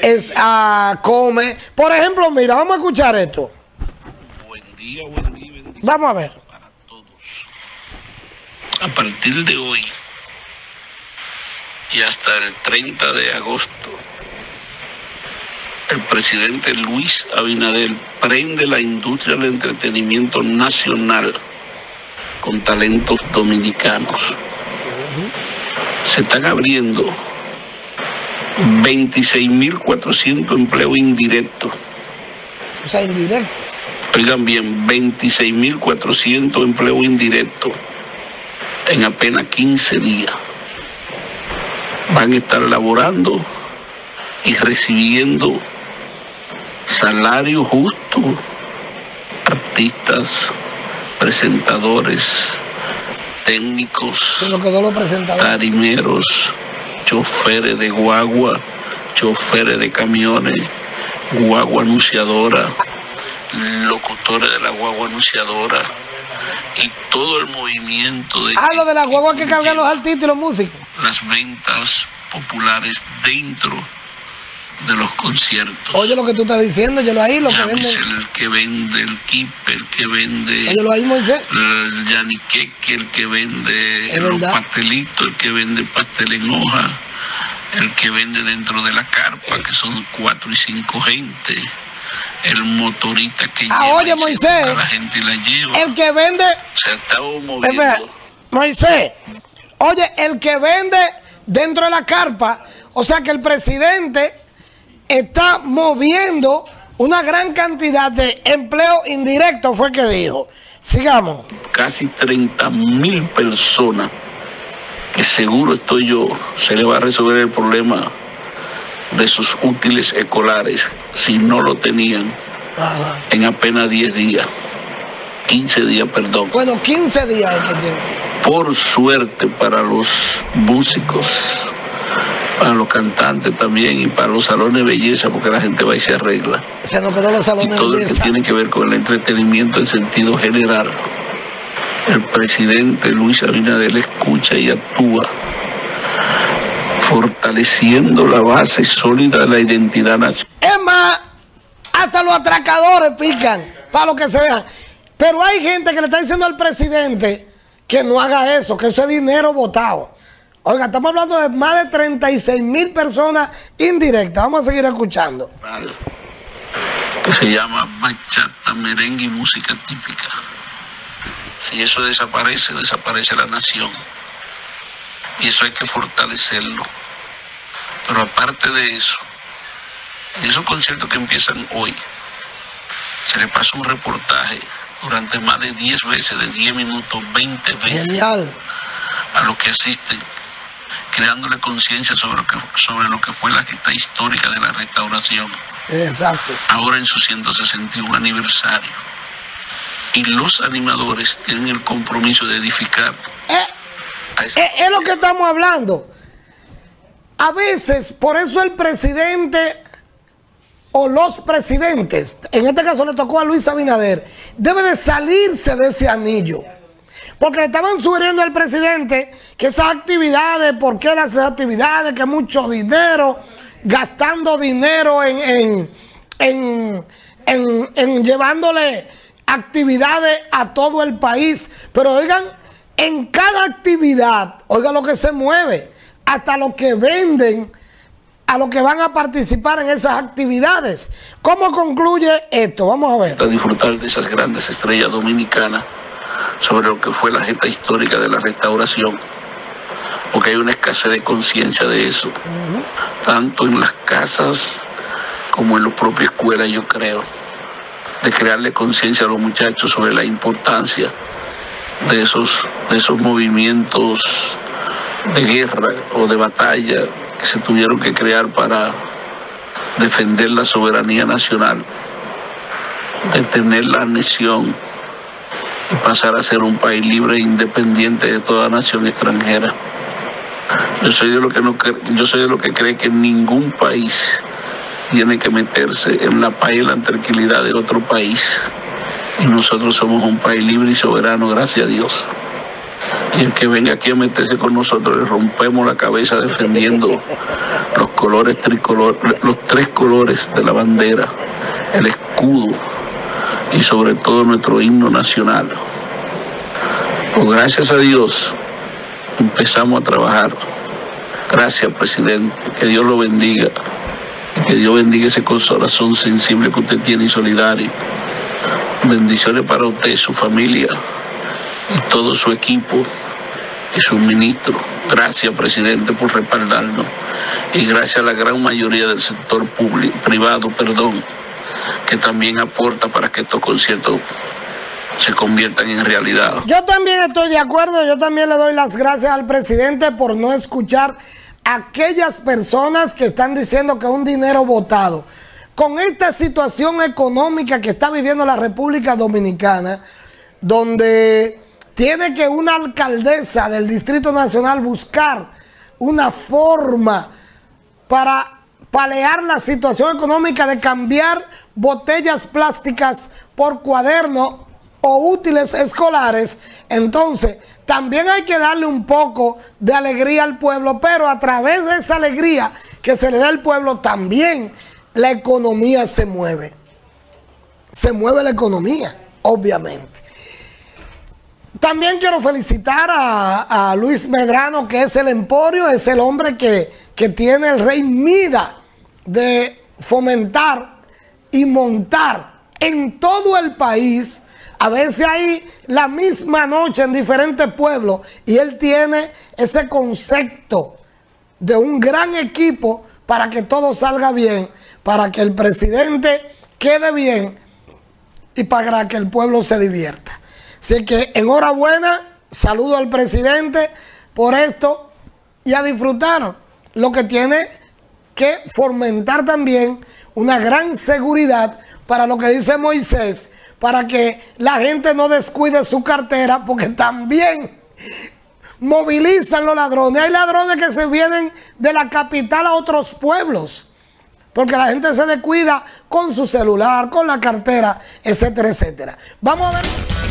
es, ah, come. Por ejemplo, mira, vamos a escuchar esto. Buen día, buen día, bendiciones Vamos a ver. para todos. A partir de hoy y hasta el 30 de agosto, el presidente Luis Abinader prende la industria del entretenimiento nacional con talentos dominicanos. Se están abriendo 26.400 empleos indirectos. O sea, indirecto. Oigan bien, 26.400 empleos indirectos en apenas 15 días. Van a estar laborando y recibiendo salario justo. Artistas, presentadores, técnicos, tarimeros, choferes de guagua, choferes de camiones, guagua anunciadora, locutores de la guagua anunciadora y todo el movimiento de Ah, lo de la guagua que cargan los artistas y los músicos. las ventas populares dentro de los conciertos. Oye lo que tú estás diciendo, yo lo ahí, lo que Llámese venden. el que vende el kip, el que vende Oye lo ahí, Moisés. el yaniqueque, el que vende los verdad. pastelitos, el que vende pastel en hoja, el que vende dentro de la carpa, que son cuatro y cinco gente, el motorista que Ah, lleva oye, Moisés. a la gente y la lleva. El que vende. Se Espera, moviendo. Moisés. Oye, el que vende dentro de la carpa, o sea que el presidente está moviendo una gran cantidad de empleo indirecto, fue que dijo. Sigamos. casi 30 mil personas que seguro estoy yo se le va a resolver el problema de sus útiles escolares si no lo tenían Ajá. en apenas 10 días, 15 días, perdón. Bueno, 15 días. Por suerte para los músicos, para los cantantes también y para los salones de belleza, porque la gente va y se arregla. Se nos quedó los Y salones de todo el que tiene que ver con el entretenimiento en sentido general. El presidente Luis Abinader escucha y actúa, fortaleciendo la base sólida de la identidad nacional. Es más, hasta los atracadores pican para lo que sea. Pero hay gente que le está diciendo al presidente que no haga eso, que eso es dinero votado. Oiga, estamos hablando de más de 36 mil personas indirectas. Vamos a seguir escuchando. que se llama bachata, merengue y música típica. Si eso desaparece, desaparece la nación. Y eso hay que fortalecerlo. Pero aparte de eso, en esos conciertos que empiezan hoy, se le pasa un reportaje durante más de 10 veces, de 10 minutos, 20 veces Genial. a los que asisten, creándole conciencia sobre, lo que, sobre lo que fue la gesta histórica de la restauración Exacto. ahora en su 161 aniversario. Y los animadores tienen el compromiso de edificar Eh, eh, es lo que estamos hablando. A veces, por eso el presidente o los presidentes, en este caso le tocó a Luis Abinader, debe de salirse de ese anillo. Porque le estaban sugiriendo al presidente que esas actividades, ¿por qué las actividades? Que mucho dinero, gastando dinero en, en, en- en llevándole actividades a todo el país. Pero oigan, en cada actividad, oigan lo que se mueve, hasta lo que venden a los que van a participar en esas actividades. ¿Cómo concluye esto? Vamos a ver. a disfrutar de esas grandes estrellas dominicanas sobre lo que fue la gesta histórica de la restauración. Porque hay una escasez de conciencia de eso, tanto en las casas como en las propias escuelas, yo creo, de crearle conciencia a los muchachos sobre la importancia de esos, de esos movimientos de guerra o de batalla que se tuvieron que crear para defender la soberanía nacional, detener la anexión y pasar a ser un país libre e independiente de toda nación extranjera. Yo soy de lo que no yo soy de lo que cree que ningún país tiene que meterse en la paz y la tranquilidad de otro país. Y nosotros somos un país libre y soberano, gracias a Dios. Y el que venga aquí a meterse con nosotros, le rompemos la cabeza defendiendo los colores tricolor, los tres colores de la bandera, el escudo y sobre todo nuestro himno nacional. Pues gracias a Dios empezamos a trabajar. Gracias, presidente. Que Dios lo bendiga. Que Dios bendiga ese corazón sensible que usted tiene y solidario. Bendiciones para usted, su familia y todo su equipo y sus ministros. Gracias, presidente, por respaldarnos. Y gracias a la gran mayoría del sector público, privado, perdón, que también aporta para que estos conciertos se conviertan en realidad. Yo también estoy de acuerdo, yo también le doy las gracias al presidente por no escuchar aquellas personas que están diciendo que es un dinero votado. Con esta situación económica que está viviendo la República Dominicana, donde tiene que una alcaldesa del Distrito Nacional buscar una forma para palear la situación económica de cambiar botellas plásticas por cuaderno o útiles escolares, entonces también hay que darle un poco de alegría al pueblo, pero a través de esa alegría que se le da al pueblo, también la economía se mueve. Se mueve la economía, obviamente. También quiero felicitar a, Luis Medrano, que es el emporio, es el hombre que, que tiene el rey Mida de fomentar y montar en todo el país a veces hay la misma noche en diferentes pueblos y él tiene ese concepto de un gran equipo para que todo salga bien, para que el presidente quede bien y para que el pueblo se divierta. Así que enhorabuena, saludo al presidente por esto y a disfrutar lo que tiene que fomentar también una gran seguridad para lo que dice Moisés, para que la gente no descuide su cartera, porque también movilizan los ladrones. Hay ladrones que se vienen de la capital a otros pueblos, porque la gente se descuida con su celular, con la cartera, etcétera, etcétera. Vamos a ver.